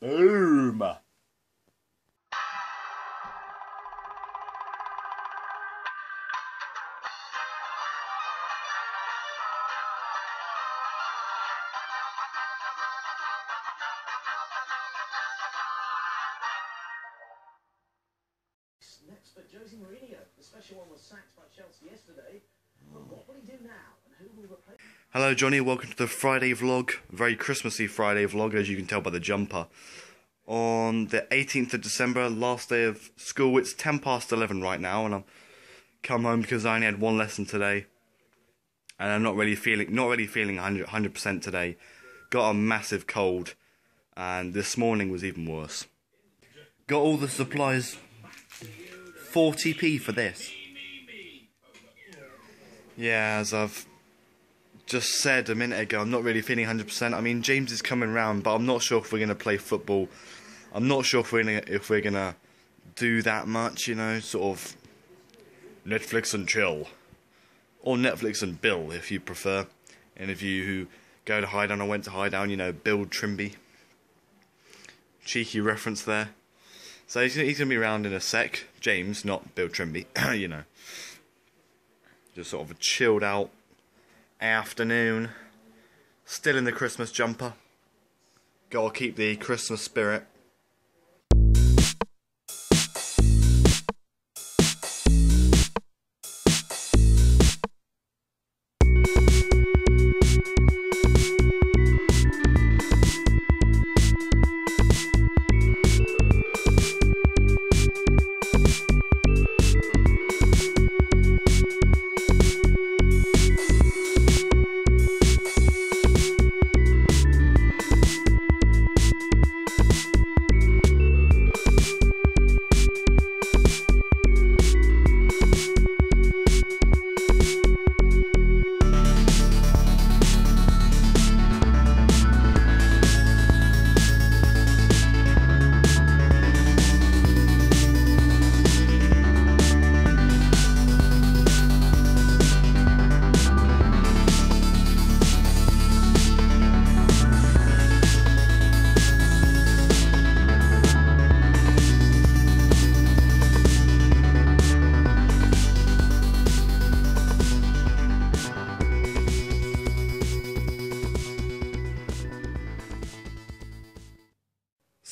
Boom! Next for Jose Mourinho. The special one was sacked by Chelsea yesterday. But what will he do now? And who will replace Hello, Johnny. Welcome to the Friday vlog. Very Christmassy Friday vlog, as you can tell by the jumper. On the 18th of December, last day of school. It's 10 past 11 right now, and I'm come home because I only had one lesson today, and I'm not really feeling not really feeling 100 percent today. Got a massive cold, and this morning was even worse. Got all the supplies. 40p for this. Yeah, as I've just said a minute ago, I'm not really feeling 100%. I mean, James is coming round, but I'm not sure if we're going to play football. I'm not sure if we're gonna, if we're going to do that much, you know, sort of Netflix and chill. Or Netflix and Bill, if you prefer. Any of you who go to Highdown or went to hide Highdown, you know, Bill Trimby. Cheeky reference there. So he's, he's going to be around in a sec. James, not Bill Trimby, you know. Just sort of a chilled out afternoon. Still in the Christmas jumper. Gotta keep the Christmas spirit.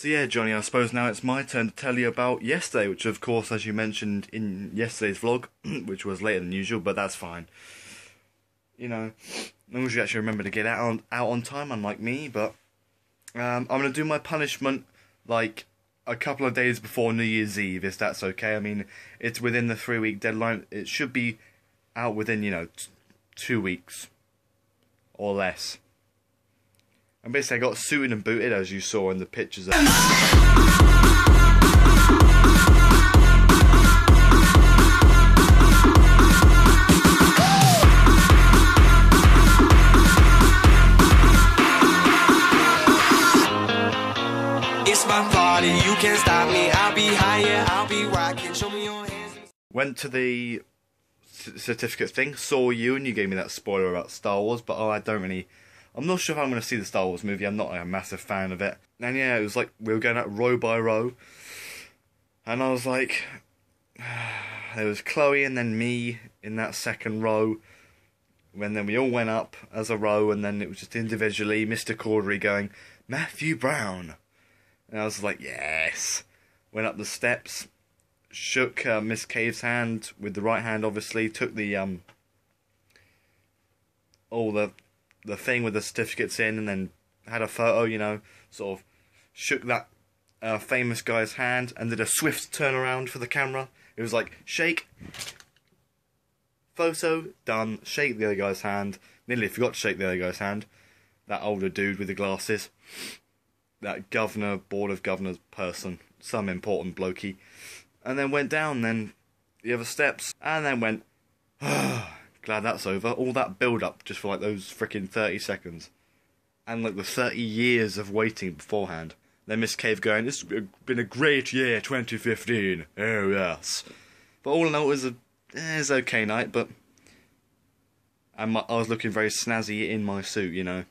So yeah, Johnny, I suppose now it's my turn to tell you about yesterday, which of course, as you mentioned in yesterday's vlog, which was later than usual, but that's fine. You know, as long as you actually remember to get out on, out on time, unlike me, but um, I'm going to do my punishment like a couple of days before New Year's Eve, if that's okay. I mean, it's within the three week deadline. It should be out within, you know, two weeks or less. And basically, I got suited and booted, as you saw in the pictures. It's my party, you can't stop me. I'll be higher, I'll be rocking. Show me your hands. Went to the certificate thing, saw you, and you gave me that spoiler about Star Wars. But oh, I don't really. I'm not sure if I'm going to see the Star Wars movie. I'm not a massive fan of it. And yeah, it was like we were going out row by row, and I was like, there was Chloe and then me in that second row. When then we all went up as a row, and then it was just individually. Mr. Cordery going, Matthew Brown. And I was like, yes. Went up the steps, shook uh, Miss Cave's hand with the right hand, obviously. Took the um, all the the thing with the certificates in, and then had a photo. You know, sort of shook that uh, famous guy's hand, and did a swift turnaround for the camera. It was like shake, photo done. Shake the other guy's hand. Nearly forgot to shake the other guy's hand. That older dude with the glasses that governor, board of governors person, some important blokey, and then went down then the other steps, and then went, glad that's over. All that build up just for like those freaking 30 seconds. And like the 30 years of waiting beforehand. Then Miss Cave going, it's been a great year, 2015. Oh, yes. But all in all, it was a eh, it was okay night, but and my, I was looking very snazzy in my suit, you know.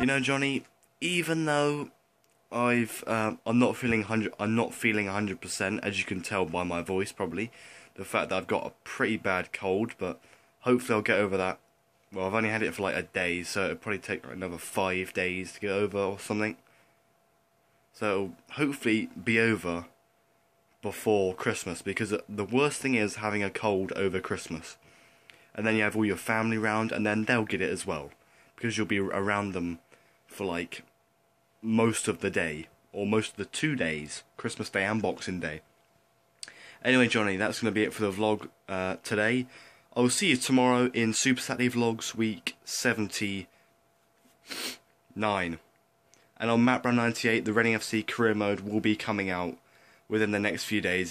You know, Johnny, even though I've um, I'm not feeling hundred I'm not feeling hundred percent, as you can tell by my voice probably, the fact that I've got a pretty bad cold, but hopefully I'll get over that. Well, I've only had it for like a day, so it'll probably take another five days to get over or something. So hopefully be over before Christmas because the worst thing is having a cold over Christmas. And then you have all your family round and then they'll get it as well because you'll be around them for like most of the day or most of the two days, Christmas Day and Boxing Day. Anyway, Johnny, that's going to be it for the vlog uh, today. I will see you tomorrow in Super Saturday Vlogs week 79. And on Matt Brown 98, the Reading FC career mode will be coming out within the next few days.